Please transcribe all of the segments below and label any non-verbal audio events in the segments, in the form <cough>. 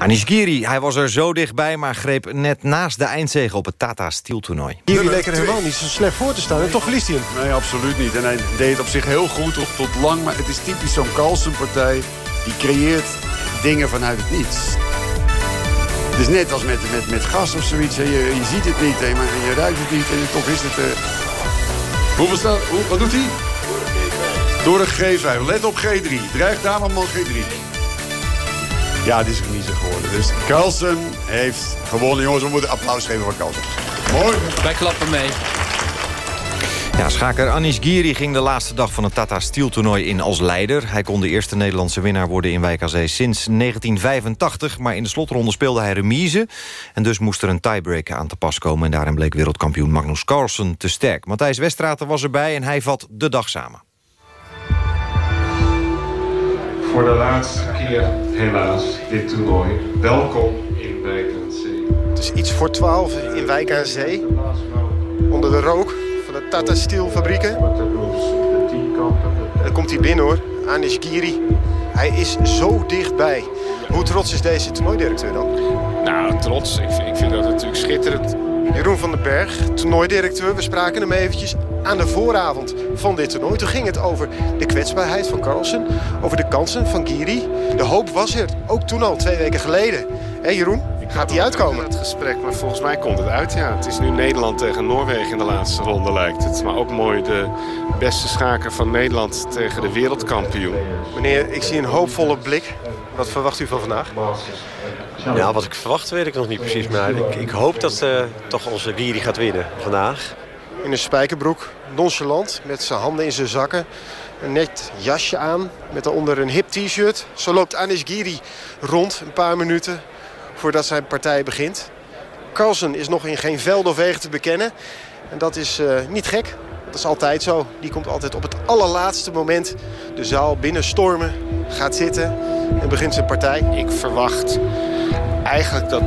Anish Giri, hij was er zo dichtbij... maar greep net naast de eindzege op het Tata Steel toernooi. Giri leek er helemaal niet zo slecht voor te staan. En toch verliest hij hem. Nee, absoluut niet. En hij deed het op zich heel goed tot, tot lang. Maar het is typisch zo'n Carlsen-partij. Die creëert dingen vanuit het niets. Het is net als met, met, met gas of zoiets. Je, je ziet het niet, hè, maar je ruikt het niet. En toch is het... Uh... Hoeveel staat... Hoe, wat doet hij? Door de G5. Let op G3. Dreigt daar allemaal G3. Ja, het is niet geworden. Dus Carlsen heeft gewonnen. Jongens, we moeten applaus geven voor Carlsen. Mooi. Wij klappen mee. Ja, schaker Anish Giri ging de laatste dag van het Tata Steel toernooi in als leider. Hij kon de eerste Nederlandse winnaar worden in Wijk sinds 1985. Maar in de slotronde speelde hij remise. En dus moest er een tiebreak aan te pas komen. En daarin bleek wereldkampioen Magnus Carlsen te sterk. Matthijs Westraten was erbij en hij vat de dag samen. Voor de laatste keer, helaas, dit toernooi. Welkom in Wijk aan Zee. Het is iets voor 12 in Wijk aan Zee. Onder de rook van de Tata Steel fabrieken. En dan komt hij binnen hoor, Anish Giri. Hij is zo dichtbij. Hoe trots is deze toernooidirecteur dan? Nou, trots. Ik vind, ik vind dat natuurlijk schitterend. Jeroen van den Berg, toernooidirecteur. We spraken hem eventjes aan de vooravond van dit toernooi. Toen ging het over de kwetsbaarheid van Carlsen, over de kansen van Giri. De hoop was er, ook toen al, twee weken geleden. Hé Jeroen, gaat hij uitkomen? Het gesprek, maar volgens mij komt het uit, ja. Het is nu Nederland tegen Noorwegen in de laatste ronde, lijkt het. Maar ook mooi de beste schaker van Nederland tegen de wereldkampioen. Meneer, ik zie een hoopvolle blik. Wat verwacht u van vandaag? Ja, wat ik verwacht weet ik nog niet precies. Maar ik, ik hoop dat uh, toch onze Giri gaat winnen vandaag. In een spijkerbroek, nonchalant, met zijn handen in zijn zakken. Een net jasje aan, met daaronder een hip t-shirt. Zo loopt Anish Giri rond een paar minuten voordat zijn partij begint. Carlsen is nog in geen veld of wegen te bekennen. En dat is uh, niet gek. Dat is altijd zo. Die komt altijd op het allerlaatste moment de zaal binnenstormen, gaat zitten en begint zijn partij. Ik verwacht eigenlijk dat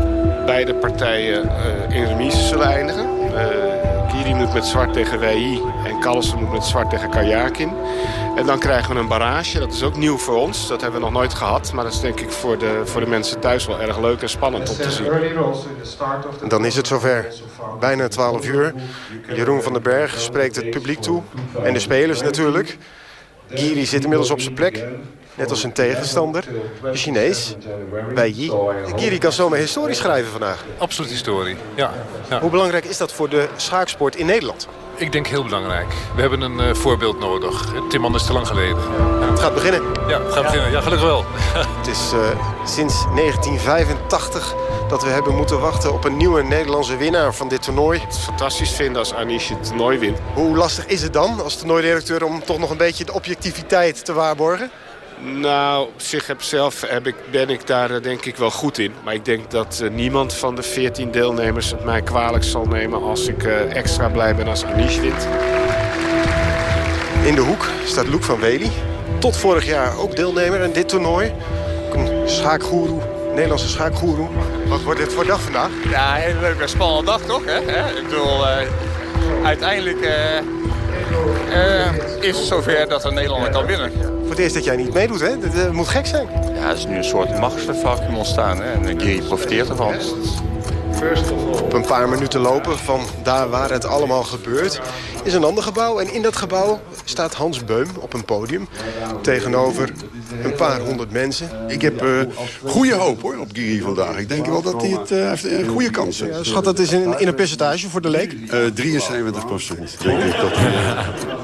beide partijen uh, in remise zullen eindigen. Uh, Giri moet met zwart tegen WI en Carlsen moet met zwart tegen Kajakin. En dan krijgen we een barrage. Dat is ook nieuw voor ons. Dat hebben we nog nooit gehad. Maar dat is denk ik voor de, voor de mensen thuis wel erg leuk en spannend om te zien. En dan is het zover. Bijna 12 uur. Jeroen van den Berg spreekt het publiek toe. En de spelers natuurlijk. Giri zit inmiddels op zijn plek. Net als zijn tegenstander, de Chinees, Wei Yi. Giri kan zomaar historie schrijven vandaag. Absoluut historie, ja, ja. Hoe belangrijk is dat voor de schaaksport in Nederland? Ik denk heel belangrijk. We hebben een uh, voorbeeld nodig. Timman is te lang geleden. Ja. Het gaat beginnen. Ja, het gaat beginnen. Ja, gelukkig wel. <laughs> het is uh, sinds 1985 dat we hebben moeten wachten op een nieuwe Nederlandse winnaar van dit toernooi. Het is fantastisch vinden als Anish het toernooi wint. Hoe lastig is het dan als toernooidirecteur om toch nog een beetje de objectiviteit te waarborgen? Nou, op zich heb zelf heb ik, ben ik daar denk ik wel goed in. Maar ik denk dat uh, niemand van de 14 deelnemers het mij kwalijk zal nemen... als ik uh, extra blij ben als Anish wint. In de hoek staat Loek van Wely. Tot vorig jaar ook deelnemer aan dit toernooi. Ook een schaakgoeroe, Nederlandse schaakgoeroe. Wat wordt dit voor dag vandaag? Ja, een hele leuke, spannende dag toch? Hè? Ik bedoel, uh, uiteindelijk is het zover dat een Nederlander kan winnen voor het eerst dat jij niet meedoet, hè? Dat uh, moet gek zijn. Ja, het is nu een soort machtsvacuum ontstaan, hè? En Giri profiteert ervan. Op een paar minuten lopen van daar waar het allemaal gebeurt... is een ander gebouw. En in dat gebouw staat Hans Beum op een podium. Tegenover een paar honderd mensen. Ik heb uh, goede hoop hoor, op Giri vandaag. Ik denk wel dat hij het uh, heeft een goede kans heeft. Ja, schat, dat is in, in, een percentage voor de leek? 73 procent. <laughs>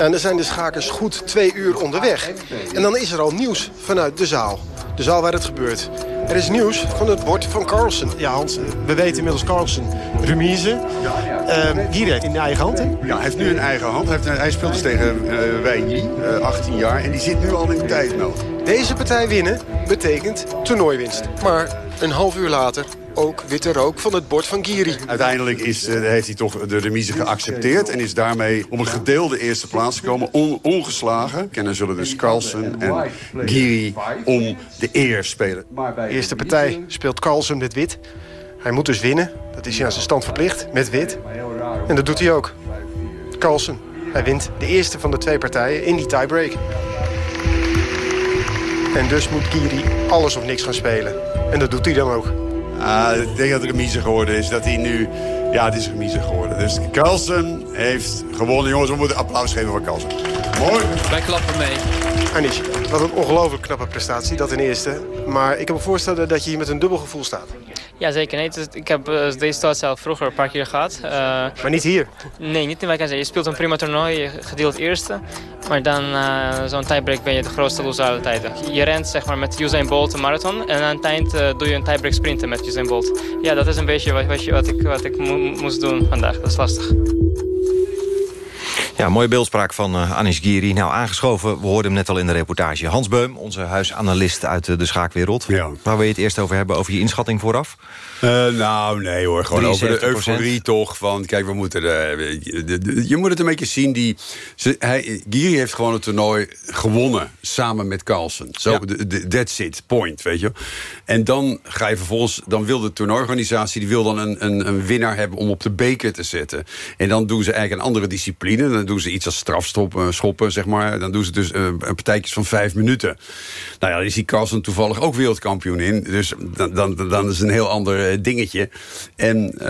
En dan zijn de schakers goed twee uur onderweg. En dan is er al nieuws vanuit de zaal. De zaal waar het gebeurt. Er is nieuws van het bord van Carlsen. Ja, Hans, we weten inmiddels Carlsen. Remise. Uh, hier heeft in de eigen hand, hè? Ja, hij heeft nu een eigen hand. Hij, heeft, hij speelt dus tegen uh, Wijnji, uh, 18 jaar. En die zit nu al in tijdnood. Deze partij winnen betekent toernooiwinst. Maar een half uur later ook witte rook van het bord van Giri. Uiteindelijk is, uh, heeft hij toch de remise geaccepteerd... en is daarmee om een gedeelde eerste plaats gekomen, on, ongeslagen. En dan zullen dus Carlsen en Giri om de eer spelen. De eerste partij speelt Carlsen met wit. Hij moet dus winnen. Dat is hij aan zijn stand verplicht, met wit. En dat doet hij ook. Carlsen, hij wint de eerste van de twee partijen in die tiebreak. En dus moet Kiri alles of niks gaan spelen. En dat doet hij dan ook. Ah, ik denk dat het remise geworden is. Dat hij nu... Ja, het is remise geworden. Dus Carlsen heeft gewonnen. Jongens, we moeten applaus geven voor Carlsen. Mooi. Wij klappen mee. Anish, wat een ongelooflijk knappe prestatie, dat ten eerste. Maar ik heb me voorstellen dat je hier met een dubbel gevoel staat. Ja, zeker. Nee, ik heb uh, deze start zelf vroeger een paar keer gehad. Uh, maar niet hier? Nee, niet in Wijk Je speelt een prima toernooi, gedeeld eerste. Maar dan uh, zo'n tiebreak ben je de grootste loser alle tijden. Je rent zeg maar, met Usain Bolt een marathon. En aan het eind doe je een tiebreak sprinten met Usain Bolt. Ja, dat is een beetje wat, wat, wat ik, wat ik mo moest doen vandaag. Dat is lastig. Ja, mooie beeldspraak van uh, Anish Giri. Nou, aangeschoven, we hoorden hem net al in de reportage. Hans Beum, onze huisanalist uit de schaakwereld. Ja. Waar wil je het eerst over hebben? Over je inschatting vooraf? Uh, nou, nee hoor. Gewoon over de euforie toch. Want kijk, we moeten... De, je moet het een beetje zien. Die, ze, hij, Giri heeft gewoon het toernooi gewonnen. Samen met Carlsen. Zo, ja. that's it. Point, weet je. En dan ga je vervolgens... Dan wil de toernooiorganisatie... Die wil dan een, een, een winnaar hebben om op de beker te zetten. En dan doen ze eigenlijk een andere discipline. Dan doen ze iets als strafstoppen, schoppen, zeg maar. Dan doen ze dus uh, partijtjes van vijf minuten. Nou ja, daar is die Carlsen toevallig ook wereldkampioen in. Dus dan, dan, dan is het een heel ander dingetje. En uh,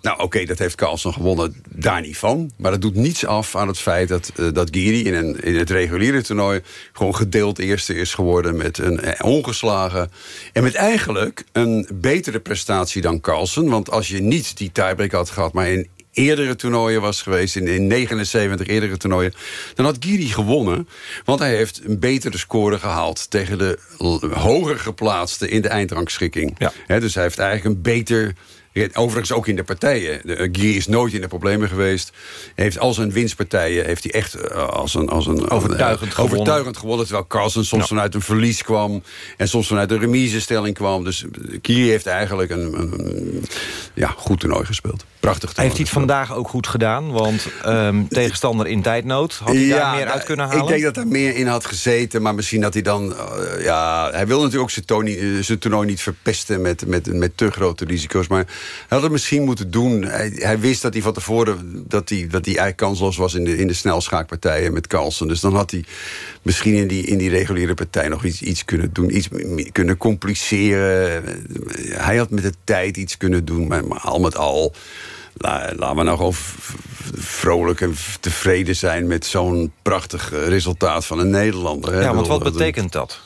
nou oké, dat heeft Carlsen gewonnen, daar niet van. Maar dat doet niets af aan het feit dat, uh, dat Giri in, een, in het reguliere toernooi... gewoon gedeeld eerste is geworden met een ongeslagen... en met eigenlijk een betere prestatie dan Carlsen. Want als je niet die tiebreak had gehad, maar in eerdere toernooien was geweest... in, in 79 eerdere toernooien... dan had Giri gewonnen. Want hij heeft een betere score gehaald... tegen de hoger geplaatste in de eindrangschikking. Ja. dus hij heeft eigenlijk een beter... Overigens ook in de partijen. De, Giri is nooit in de problemen geweest. Heeft al zijn winstpartijen heeft hij echt uh, als een, als een overtuigend, uh, gewonnen. overtuigend gewonnen. Terwijl Carlsen soms ja. vanuit een verlies kwam. En soms vanuit een remisestelling kwam. Dus Giri heeft eigenlijk een, een ja, goed toernooi gespeeld. Prachtig Heeft hij het vandaag ook goed gedaan? Want um, <laughs> tegenstander in tijdnood, had hij ja, daar meer uit kunnen halen? Ik denk dat er meer in had gezeten. Maar misschien dat hij dan... Uh, ja, hij wil natuurlijk ook zijn, toernooi, zijn toernooi niet verpesten... Met, met, met te grote risico's. Maar hij had het misschien moeten doen. Hij, hij wist dat hij van tevoren... dat hij, dat hij eigenlijk kansloos was in de, in de snelschaakpartijen met Carlsen. Dus dan had hij misschien in die, in die reguliere partij... nog iets, iets kunnen doen. Iets kunnen compliceren. Hij had met de tijd iets kunnen doen. Maar, maar al met al... Laten we nou gewoon vrolijk en tevreden zijn... met zo'n prachtig resultaat van een Nederlander. Hè? Ja, want wat betekent dat?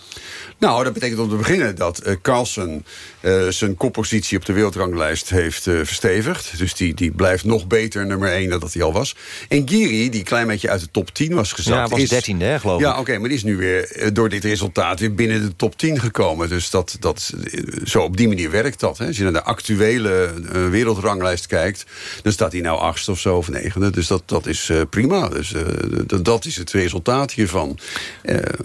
Nou, dat betekent om te beginnen dat uh, Carlsen uh, zijn koppositie op de wereldranglijst heeft uh, verstevigd. Dus die, die blijft nog beter nummer 1 dan dat hij al was. En Giri, die een klein beetje uit de top 10 was gezakt... Ja, was is, 13 hè, geloof ik. Ja, oké, okay, maar die is nu weer door dit resultaat weer binnen de top 10 gekomen. Dus dat, dat, zo op die manier werkt dat. Hè. Als je naar de actuele wereldranglijst kijkt... dan staat hij nou achtste of zo, of negende. Dus dat, dat is prima. Dus dat, dat is het resultaat hiervan.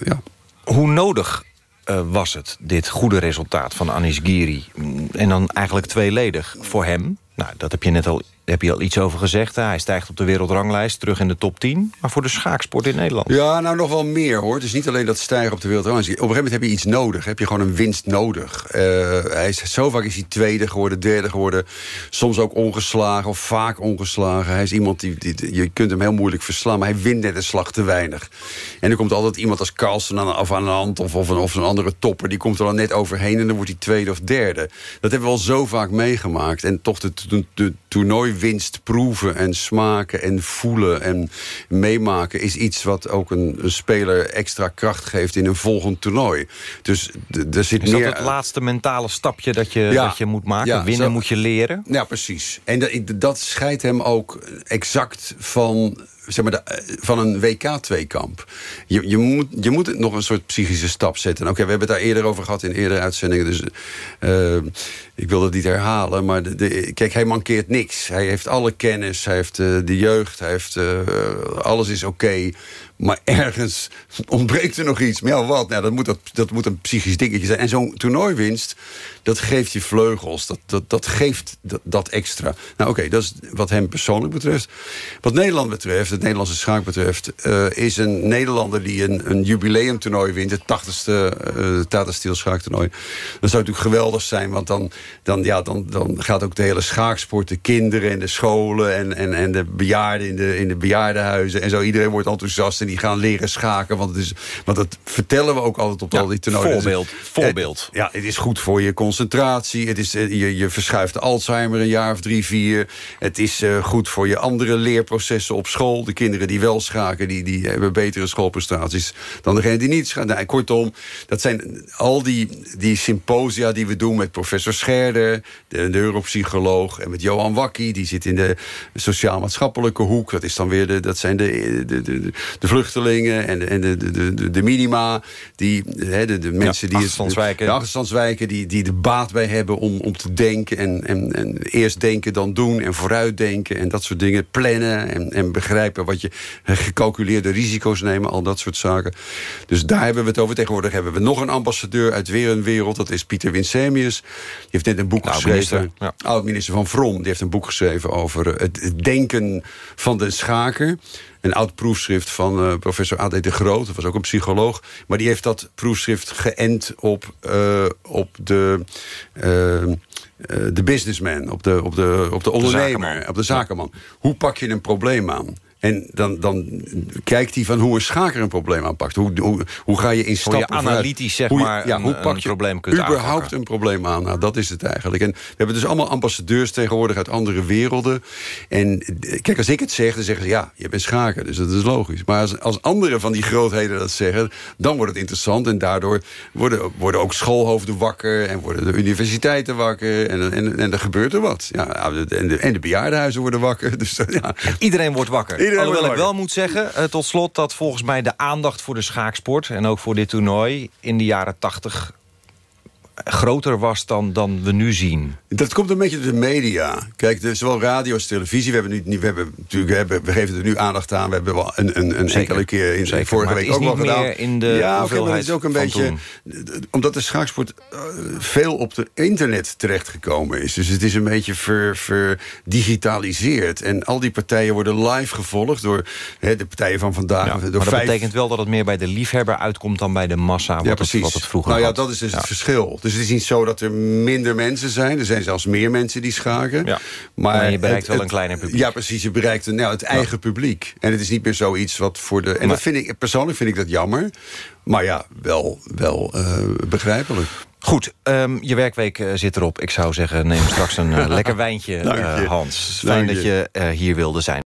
ja. Hoe nodig uh, was het, dit goede resultaat van Anis Giri? En dan eigenlijk tweeledig voor hem. Nou, dat heb je net al, heb je al iets over gezegd. Hij stijgt op de wereldranglijst, terug in de top 10. Maar voor de schaaksport in Nederland? Ja, nou nog wel meer hoor. Het is niet alleen dat stijgen op de wereldranglijst. Op een gegeven moment heb je iets nodig. Heb je gewoon een winst nodig. Uh, hij is, zo vaak is hij tweede geworden, derde geworden. Soms ook ongeslagen of vaak ongeslagen. Hij is iemand die, je kunt hem heel moeilijk verslaan. Maar hij wint net een slag te weinig. En er komt altijd iemand als Carlsen aan, aan de hand. Of, of, een, of een andere topper. Die komt er dan net overheen en dan wordt hij tweede of derde. Dat hebben we al zo vaak meegemaakt. En toch de, de, de toernooiwinst proeven en smaken en voelen en meemaken... is iets wat ook een, een speler extra kracht geeft in een volgend toernooi. Dus er zit is meer... dat het laatste mentale stapje dat je, ja, dat je moet maken? Ja, Winnen zo, moet je leren? Ja, precies. En dat, dat scheidt hem ook exact van zeg maar, de, van een WK-tweekamp. Je, je, moet, je moet nog een soort psychische stap zetten. Oké, okay, we hebben het daar eerder over gehad in eerdere uitzendingen. Dus uh, ik wil dat niet herhalen. Maar de, de, kijk, hij mankeert niks. Hij heeft alle kennis, hij heeft uh, de jeugd, hij heeft, uh, alles is oké. Maar ergens ontbreekt er nog iets. Maar wat? Nou, dat, moet, dat, dat moet een psychisch dingetje zijn. En zo'n toernooiwinst, dat geeft je vleugels. Dat, dat, dat geeft dat, extra. Nou oké, dat is wat hem persoonlijk betreft. Wat Nederland betreft, het Nederlandse schaak betreft... Uh, is een Nederlander die een, een jubileumtoernooi wint... het 80ste uh, Tata Steel schaaktoernooi. Dat zou natuurlijk geweldig zijn, want dan, dan, ja, dan, dan gaat ook de hele schaaksport... de kinderen en de scholen en, en, en de bejaarden in de, in de bejaardenhuizen... en zo, iedereen wordt enthousiast... en die gaan leren schaken. Want, het is, want dat vertellen we ook altijd op al die toernooien. Voorbeeld. voorbeeld. Het, ja, het is goed voor je concentratie. Het is, je, je verschuift Alzheimer een jaar of drie, vier. Het is uh, goed voor je andere leerprocessen op school. De kinderen die wel schaken, die, die hebben betere schoolprestaties... dan degene die niet schaken. Nou, kortom, dat zijn al die, die symposia die we doen... met professor Scherder, de neuropsycholoog... en met Johan Wakkie, die zit in de sociaal-maatschappelijke hoek. Dat, is dan weer de, dat zijn de, de, de, de vluchtelingen en de, en de, de, de, de minima. Die, hè, de, de mensen ja, die... Achterstandswijken. De achterstandswijken die, die de baat bij hebben om, om te denken. En, en, en eerst denken, dan doen en vooruitdenken. En dat soort dingen. Plannen en, en begrijpen wat je gecalculeerde risico's nemen. Al dat soort zaken. Dus daar hebben we het over. Tegenwoordig hebben we nog een ambassadeur uit weer een wereld. Dat is Pieter Winsemius. Die heeft net een boek geschreven. ja. Oud-minister van Vrom. Die heeft een boek geschreven over het denken van de schaker. Een oud proefschrift van uh, professor A.D. de Groot. Dat was ook een psycholoog. Maar die heeft dat proefschrift geënt op, uh, op de... Uh, de businessman, op de, op de, op de ondernemer, op de zakenman. Hoe pak je een probleem aan? En dan, dan kijkt hij van hoe een schaker een probleem aanpakt. Hoe, hoe, hoe ga je in Hoe stappen... je vooruit? analytisch zeg Hoe je- maar ja, een, hoe pak je probleem kunt überhaupt aanpakken. een probleem aan? Nou, dat is het eigenlijk. En we hebben dus allemaal ambassadeurs tegenwoordig uit andere werelden. En eh, kijk, als ik het zeg, dan zeggen ze... ja, je bent schaker, dus dat is logisch. Maar als, als andere van die grootheden dat zeggen... dan wordt het interessant en daardoor worden, worden ook schoolhoofden wakker... en worden de universiteiten wakker en, en, en er gebeurt er wat. Ja, en, de, en de bejaardenhuizen worden wakker. <laughs> Dus ja, Iedereen wordt wakker. Iedereen Alhoewel ik wel moet zeggen, eh, tot slot... dat volgens mij de aandacht voor de schaaksport... en ook voor dit toernooi in de jaren tachtig groter was dan, dan we nu zien. Dat komt een beetje door de media. Kijk, de, zowel radio als televisie. We, hebben nu, we, hebben, natuurlijk, we, hebben, we geven er nu aandacht aan. We hebben wel een, een, een Zeker. enkele keer in Zeker, vorige het week ook wel gedaan. meer in de ja, oké, maar hoeveelheid het is ook een beetje... toen. Omdat de schaaksport eh, veel op het internet terechtgekomen is. Dus het is een beetje ver, verdigitaliseerd. En al die partijen worden live gevolgd door de partijen van vandaag. Ja, door maar dat vijf, betekent wel dat het meer bij de liefhebber uitkomt... dan bij de massa, wat, ja, het, precies. wat het vroeger nou ja, had. dat is dus Ja. het verschil. Dus het is niet zo dat er minder mensen zijn. Er zijn zelfs meer mensen die schaken. Ja. Maar Maar je bereikt het- wel het- een kleiner publiek. Ja, precies. Je bereikt een, nou, het eigen publiek. En het is niet meer zoiets wat voor de... En Maar- dat vind ik, persoonlijk vind ik dat jammer. Maar ja, wel, wel eh, begrijpelijk. Goed, ehm, je werkweek eh, zit erop. Ik zou zeggen, neem straks een eh, <laughs> lekker wijntje, Hans. Fijn Dank dat je. je hier wilde zijn.